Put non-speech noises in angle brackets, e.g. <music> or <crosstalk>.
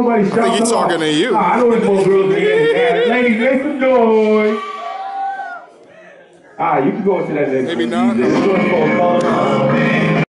nobody shout. shouting. think he talking to you. Nah, I know these more girls in here. <laughs> Ladies, make some noise. Ah, right, you can go into that next Maybe one. not.